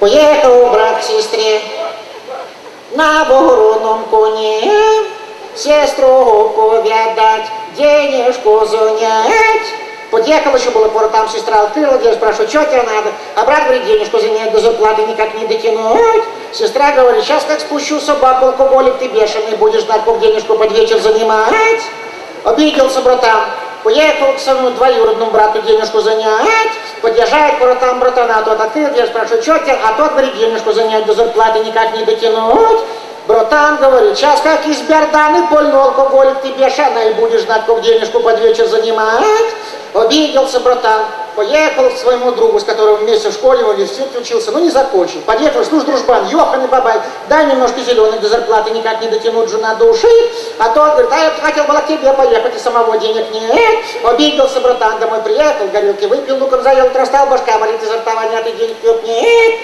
Поехал брат к сестре на благородном коне, сестру повидать, денежку занять. Подъехал еще было пора, там сестра открыла, дверь спрашивает, что тебе надо? А брат говорит, денежку занять до зарплаты никак не дотянуть. Сестра говорит, сейчас как спущу собаку, алкоголик ты бешеный, будешь как денежку под вечер занимать. Обиделся братан, поехал к своему двоюродному брату денежку занять, подъезжает братан братана, тот открыл дверь, спрашивает, что тебе? А тот говорит, денежку занять до зарплаты никак не дотянуть. Братан говорит, сейчас как из берданы больной алкоголик ты бешеный, будешь знать, как денежку под вечер занимать. Обиделся братан, поехал к своему другу, с которым вместе в школе в университете учился, но не закончил. Подъехал, слушай, дружбан, ёханый бабай, дай немножко зеленых до зарплаты, никак не дотянуть жена до ушей. А тот говорит, а я хотел было к тебе поехать, и самого денег нет. Обиделся братан, домой приехал, горелки выпил, луком заел, тростал, башка болит, изо рта вонят, и денег пьет нет.